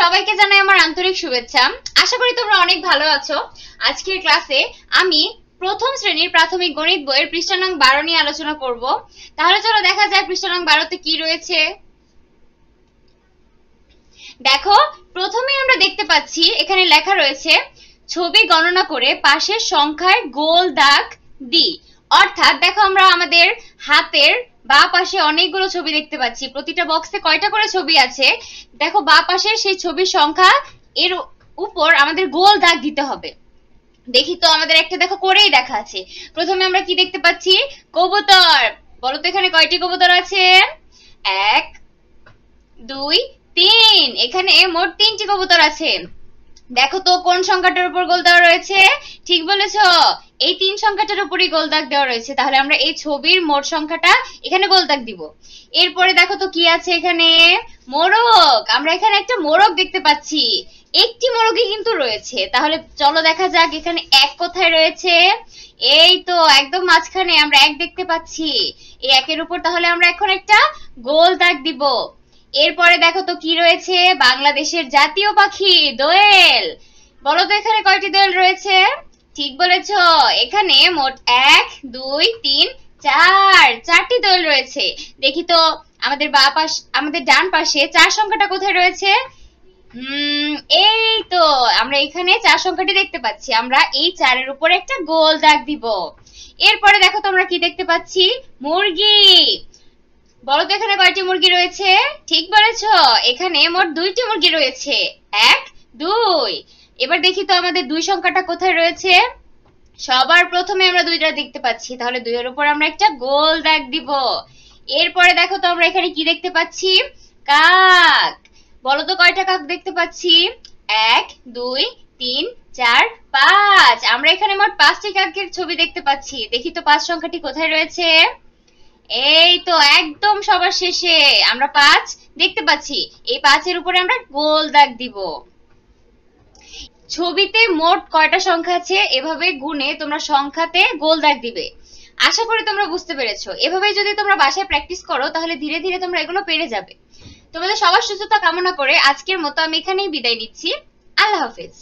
সবাইকে জানাই আমার আন্তরিক শুভেচ্ছা। আশা করি তোমরা অনেক ভালো আছো। আজকের ক্লাসে আমি প্রথম শ্রেণির প্রাথমিক গণিত বইয়ের পৃষ্ঠা নং বারো নিয়ে আলোচনা করব। তাহলে চলো দেখা যায় পৃষ্ঠা বারোতে কি রয়েছে। দেখো, প্রথমে আমরা দেখতে পাচ্ছি, এখানে লেখা রয়েছে, ছবি গণনা করে পাশের সংখ্যায় গোল দাগ দি। অর্থাৎ দেখো আমরা আমাদের হাতের বা পাশে অনেকগুলো ছবি দেখতে পাচ্ছি। প্রতিটা বক্সে কয়টা করে ছবি আছে? দেখো, বা পাশের সেই ছবির সংখ্যা, এর উপর আমাদের গোল দাগ দিতে হবে। দেখি তো আমাদের একটা দেখো করেই দেখা আছে। প্রথমে আমরা কি দেখতে পাচ্ছি? কবুতর। বলো তো এখানে কয়টি কবুতর আছে? এক, দুই, তিন। এখানে মোট তিনটি কবুতর আছে। দেখো তো, কোন সংখ্যাটার উপর গোল দেওয়া রয়েছে? ঠিক বলেছ। এই তিন সংখ্যাটার উপরই গোল দাগ দেওয়া রয়েছে। তাহলে আমরা এই ছবির মোট সংখ্যাটা এখানে গোল দাগ দিব। এরপরে দেখো তো কি আছে এখানে? মোরগ! আমরা এখানে একটা মোরগ দেখতে পাচ্ছি। একটি মোরগই কিন্তু রয়েছে। তাহলে চলো দেখা যাক এখানে এক কোথায় রয়েছে। এই তো, একদম মাঝখানে আমরা এক দেখতে পাচ্ছি। এই একের উপর তাহলে আমরা এখন একটা গোল দাগ দিব। এরপরে দেখো তো কি রয়েছে? বাংলাদেশের জাতীয় পাখি, দোয়েল। বলো তো এখানে কয়টি দোয়েল রয়েছে? ঠিক বলেছ, এখানে মোট এক, দুই, তিন, চার, চারটি দোয়েল রয়েছে। দেখি তো, আমাদের বা পাশ, আমাদের ডান পাশে চার সংখ্যাটা কোথায় রয়েছে? এই তো, আমরা এখানে চার সংখ্যাটি দেখতে পাচ্ছি। আমরা এই চারের উপর একটা গোল দাগ দিব। এরপরে দেখো তোমরা কি দেখতে পাচ্ছি? মুরগি। বলো তো এখানে কয়টি মুরগি রয়েছে? ঠিক বলেছ। এখানে মোট দুইটি মুরগি রয়েছে। এক, দুই। এবার দেখি তো আমাদের দুই সংখ্যাটা কোথায় রয়েছে? সবার প্রথমে আমরা দুইটা দেখতে পাচ্ছি। তাহলে দুইয়ের উপর আমরা একটা গোল দাগ দিব। এরপরে দেখো তো আমরা এখানে কি দেখতে পাচ্ছি? কাক। বলো তো কয়টা কাক দেখতে পাচ্ছি? এক, দুই, তিন, চার, পাঁচ। আমরা এখানে মোট পাঁচটি কাকের ছবি দেখতে পাচ্ছি। দেখি তো পাঁচ সংখ্যাটি কোথায় রয়েছে? এই তো একদম সবার শেষে। আমরা পাঁচ দেখতে পাচ্ছি। এই পাঁচের উপরে আমরা গোল দাগ দিব। ছবিতে মোট কয়টা সংখ্যা আছে? এভাবে গুনে তোমরা সংখ্যাতে গোল দাগ দিবে। আশা করি তোমরা বুঝতে পেরেছ। এভাবে যদি তোমরা বাসায় প্র্যাকটিস করো, তাহলে ধীরে ধীরে তোমরা এগুলো পেরে যাবে। তোমাদের সবার সুস্থতা কামনা করে আজকের মতো আমি এখানেই বিদায় নিচ্ছি। আল্লাহ হাফেজ।